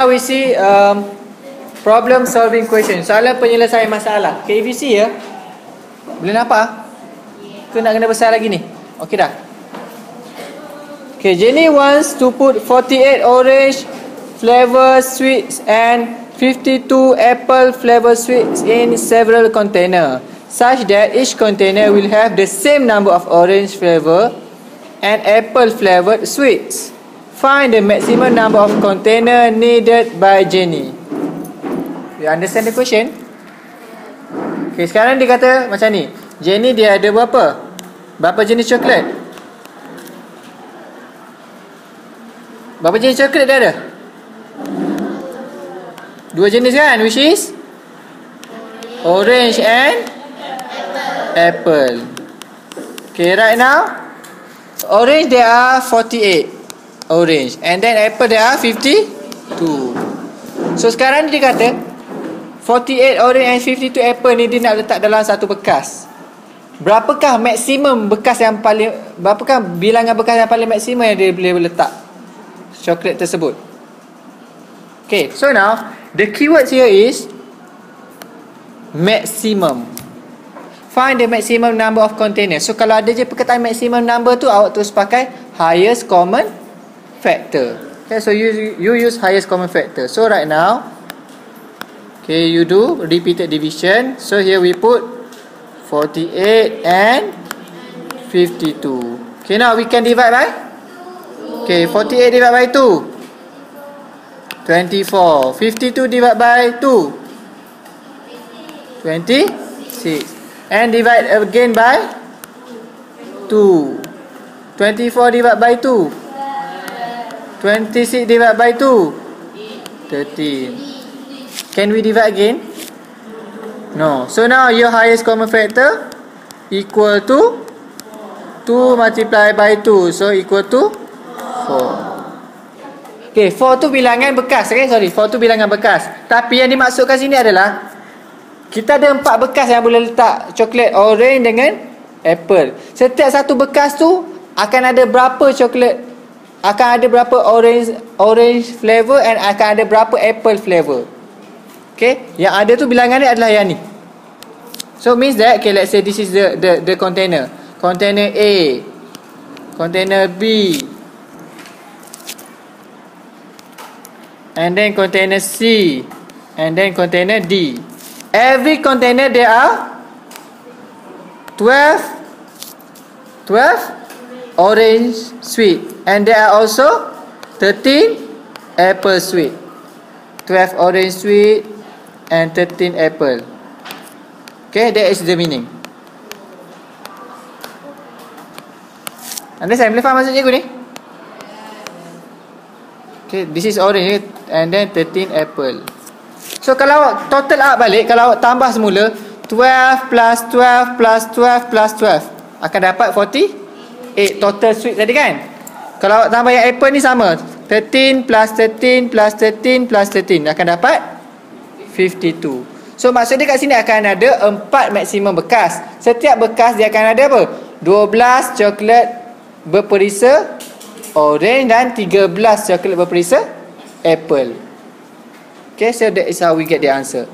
Now we see um, problem solving question. Soalan penyelesaian masalah. Okay, if you see ya. Boleh nampak? Ke nak kena besar lagi ni? Okay dah. Okay, Jenny wants to put 48 orange flavor sweets and 52 apple flavor sweets in several container such that each container will have the same number of orange flavor and apple flavored sweets. Find the maximum number of container needed by Jenny. You understand the question? Okay, sekarang dia kata macam ni. Jenny dia ada berapa? Berapa jenis coklat? Berapa jenis coklat dia ada? Dua jenis kan? Which is? Orange and? Apple. Okay, right now. Orange there are 48 orange. And then apple there are 52 so sekarang dia kata 48 orange and 52 apple ni dia nak letak dalam satu bekas. Berapakah maksimum bekas yang paling berapakah bilangan bekas yang paling maksimum yang dia boleh letak coklat tersebut? Okay so now the keyword here is maximum. Find the maximum number of container so kalau ada je perkataan maximum number tu awak terus pakai highest common factor. Okay, so you you use highest common factor. So right now, okay, you do repeated division. So here we put 48 and 52. Okay, now we can divide by? Okay, 48 divided by 2. 24. 52 divided by 2. 26. And divide again by 2. 24 divided by 2. 26 divided by 2 13 Can we divide again? No. So now your highest common factor Equal to 2 multiplied by 2 So equal to 4 Okay 4 tu bilangan bekas okay? Sorry 4 tu bilangan bekas. Tapi yang dimaksudkan sini adalah Kita ada 4 bekas yang boleh letak Coklat orange dengan Apple. Setiap satu bekas tu Akan ada berapa coklat akan ada berapa orange orange flavor and akan ada berapa apple flavor. Okay, yang ada tu bilangan ni adalah yang ni. So means that okay let's say this is the the the container. Container A. Container B. And then container C. And then container D. Every container there are 12 12 orange sweet and there are also 13 apple sweet. 12 orange sweet and 13 apple. Okay that is the meaning. Anda boleh faham maksud cikgu ni? Okay this is orange and then 13 apple. So kalau total up balik kalau tambah semula 12 plus 12 plus 12 plus 12 akan dapat 40 8 total sweet tadi kan kalau tambah yang apple ni sama. 13 plus 13 plus 13 plus 13 akan dapat 52 so maksudnya kat sini akan ada 4 maksimum bekas. Setiap bekas dia akan ada apa? 12 coklat berperisa orange dan 13 coklat berperisa apple. Okay so that is how we get the answer